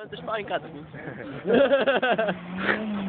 Mamy też